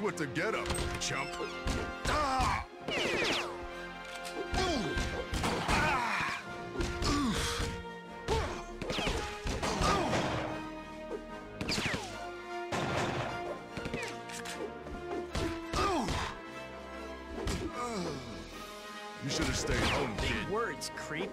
That's what to get up, chump. Ah! Ah! You should have stayed home, kid. Words, creep.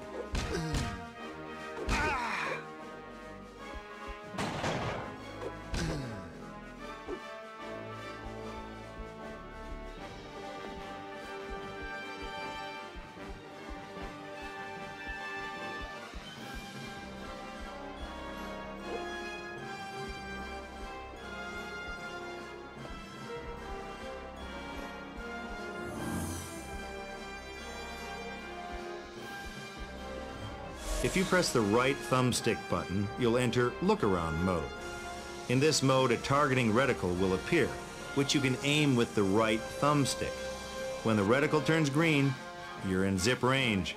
If you press the right thumbstick button, you'll enter look around mode. In this mode, a targeting reticle will appear, which you can aim with the right thumbstick. When the reticle turns green, you're in zip range.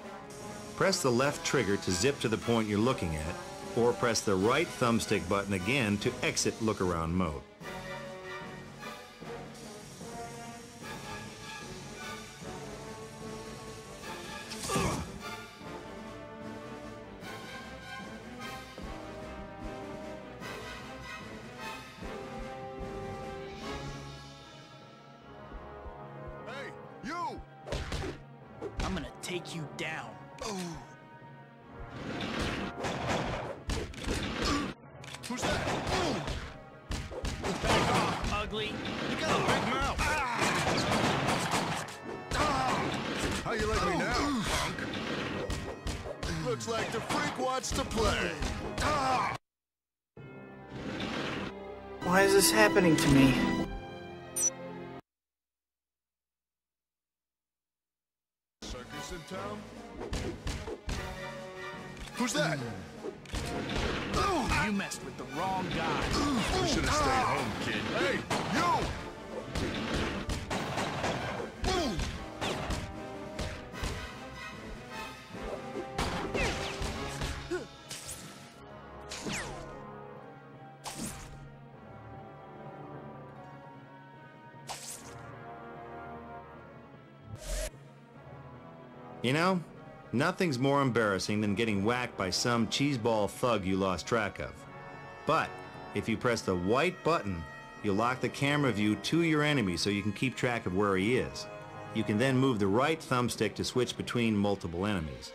Press the left trigger to zip to the point you're looking at, or press the right thumbstick button again to exit look around mode. Ugly. You got a big mouth. How you like me now, oh. punk? Looks like the freak wants to play. Why is this happening to me? Circus in town? Who's that? Hmm. You messed with the wrong guy. You should have stayed home, kid. Hey, you! You know, nothing's more embarrassing than getting whacked by some cheeseball thug you lost track of. But if you press the white button, you'll lock the camera view to your enemy so you can keep track of where he is. You can then move the right thumbstick to switch between multiple enemies.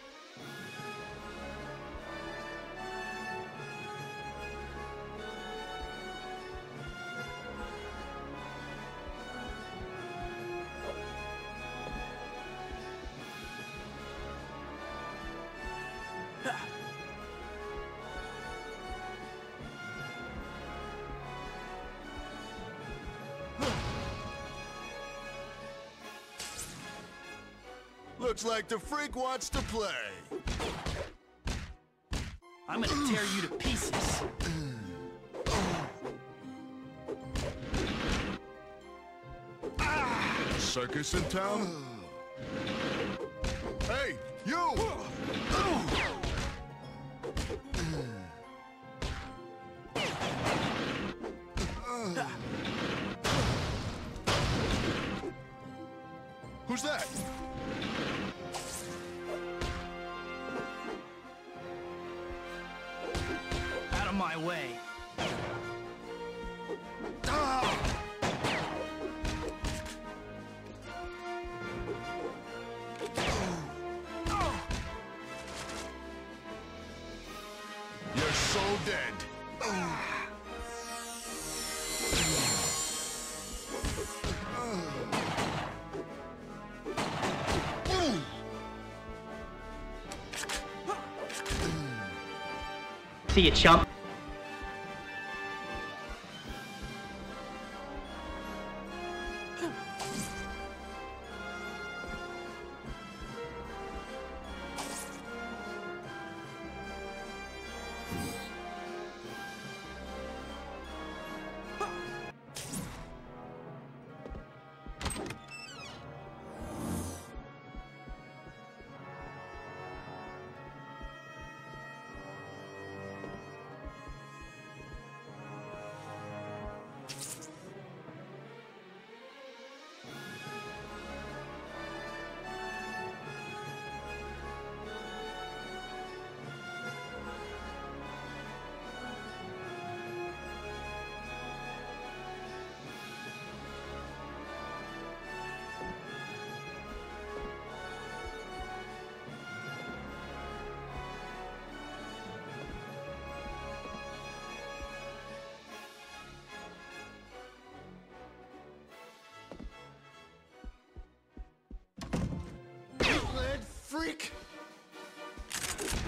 Like the freak wants to play. I'm gonna tear you to pieces. Circus in town? Hey, you! Who's that? Out of my way. You're so dead. See you, chump. Freak!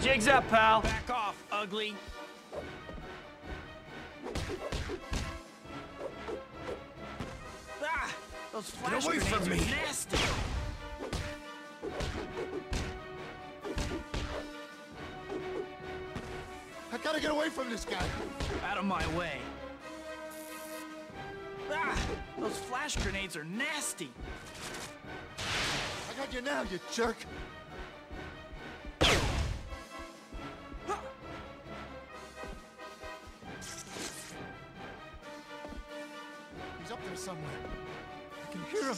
Jigs up, pal. Back off, ugly. Ah, those flash Get away from me. nasty. I gotta get away from this guy. Out of my way. Ah, those flash grenades are nasty. I got you now, you jerk. Hear him.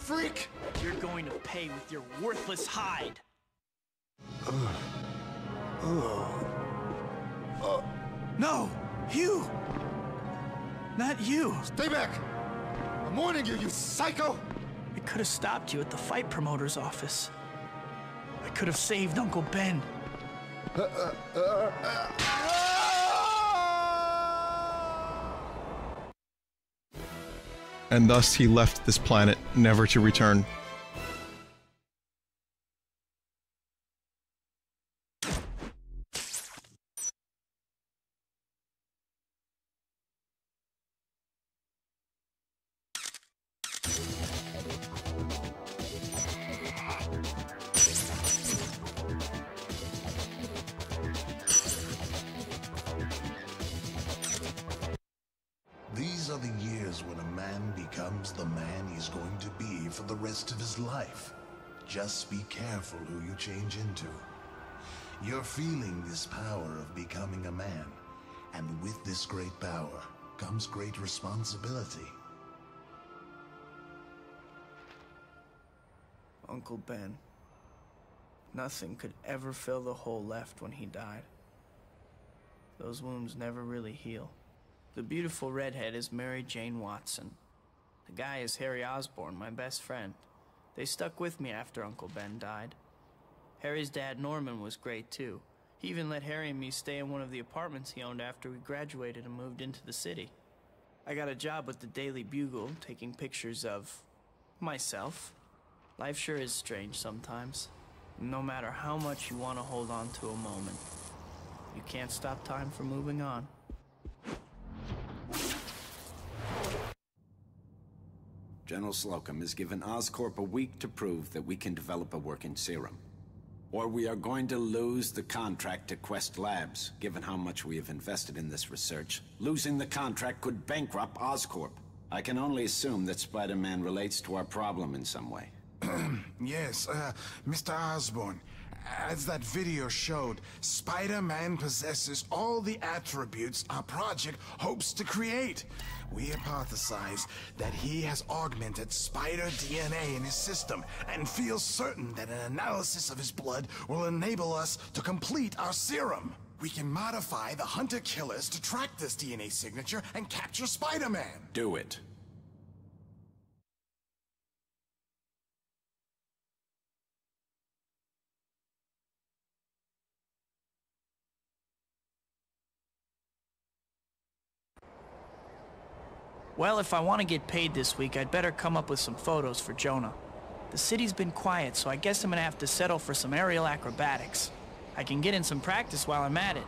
Freak! You're going to pay with your worthless hide. Uh, uh, uh. No, you. Not you. Stay back! I'm warning you, you psycho! I could have stopped you at the fight promoter's office. I could have saved Uncle Ben. and thus he left this planet never to return. Becomes the man he's going to be for the rest of his life. Just be careful who you change into. You're feeling this power of becoming a man, and with this great power comes great responsibility. Uncle Ben. Nothing could ever fill the hole left when he died. Those wounds never really heal. The beautiful redhead is Mary Jane Watson. The guy is Harry Osborn, my best friend. They stuck with me after Uncle Ben died. Harry's dad, Norman, was great too. He even let Harry and me stay in one of the apartments he owned after we graduated and moved into the city. I got a job with the Daily Bugle, taking pictures of myself. Life sure is strange sometimes. No matter how much you want to hold on to a moment, you can't stop time from moving on. General Slocum has given Oscorp a week to prove that we can develop a working serum. Or we are going to lose the contract to Quest Labs, given how much we have invested in this research. Losing the contract could bankrupt Oscorp. I can only assume that Spider-Man relates to our problem in some way. Yes, uh, Mr. Osborn. As that video showed, Spider-Man possesses all the attributes our project hopes to create. We hypothesize that he has augmented spider DNA in his system and feel certain that an analysis of his blood will enable us to complete our serum. We can modify the hunter-killers to track this DNA signature and capture Spider-Man. Do it. Well, if I want to get paid this week, I'd better come up with some photos for Jonah. The city's been quiet, so I guess I'm gonna have to settle for some aerial acrobatics. I can get in some practice while I'm at it.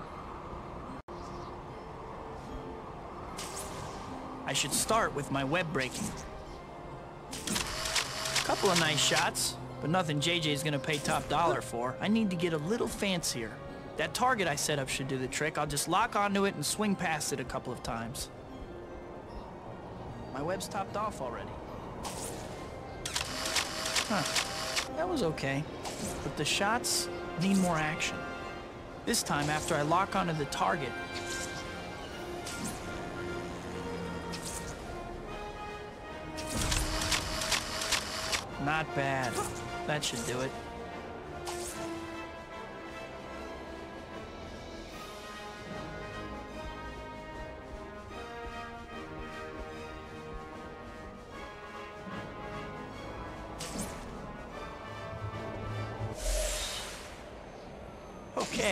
I should start with my web breaking. Couple of nice shots, but nothing JJ's gonna pay top dollar for. I need to get a little fancier. That target I set up should do the trick. I'll just lock onto it and swing past it a couple of times. My web's topped off already. Huh. That was okay. But the shots need more action. This time, after I lock onto the target, Not bad. That should do it.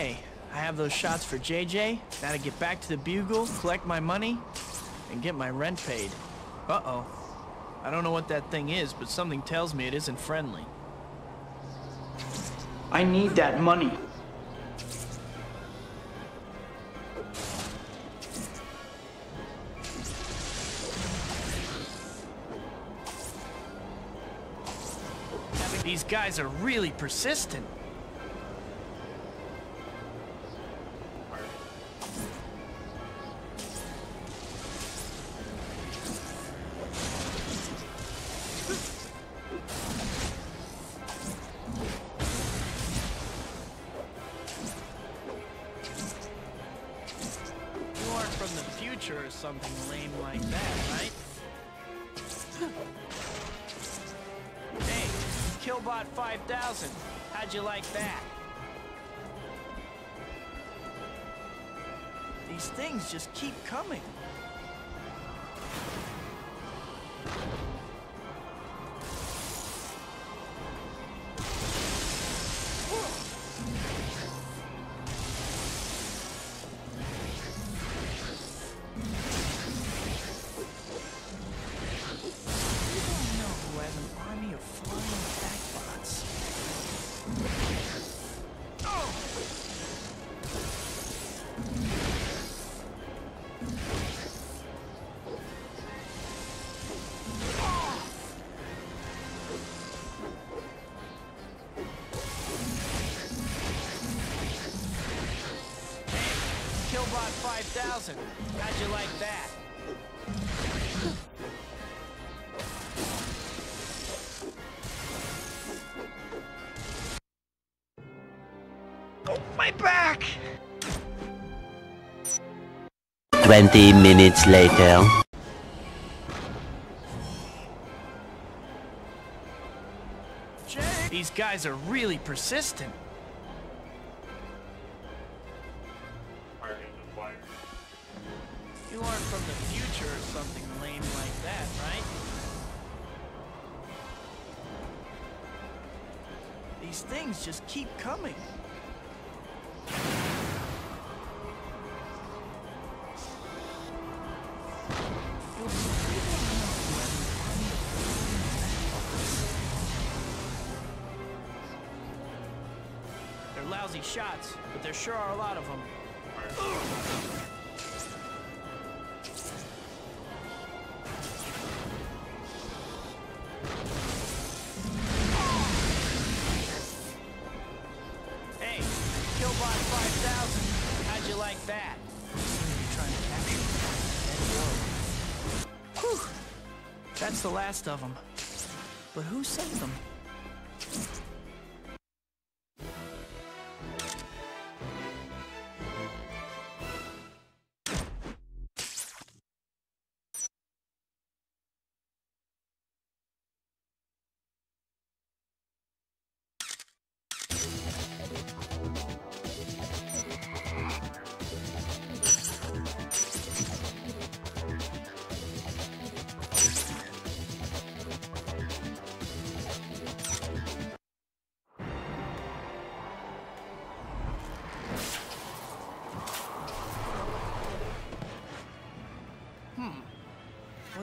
Okay, I have those shots for JJ. Now to get back to the Bugle, collect my money, and get my rent paid. Uh-oh. I don't know what that thing is, but something tells me it isn't friendly. I need that money. These guys are really persistent. From or something lame like that, right? hey, Killbot 5000, how'd you like that? These things just keep coming. 5000, how'd you like that? Oh, my back! 20 minutes later. Jay, These guys are really persistent. From the future or something lame like that, right? These things just keep coming. They're lousy shots, but there sure are a lot of them. Like that? Whew. That's the last of them. But who sent them?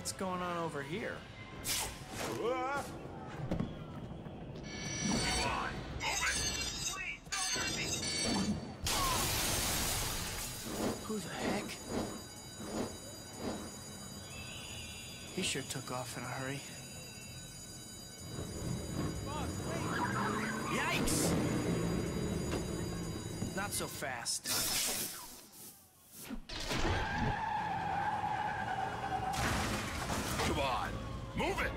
What's going on over here? Who the heck? He sure took off in a hurry. Yikes! Not so fast. Move it!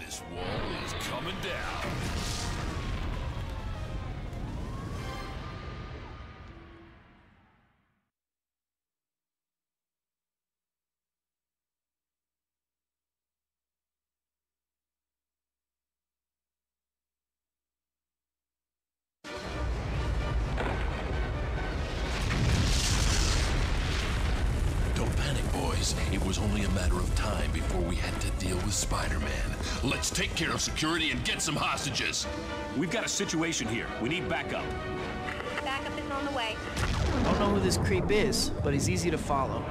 This wall is coming down. Was only a matter of time before we had to deal with Spider-Man. Let's take care of security and get some hostages. We've got a situation here. We need backup. Backup is on the way. Don't know who this creep is, but he's easy to follow.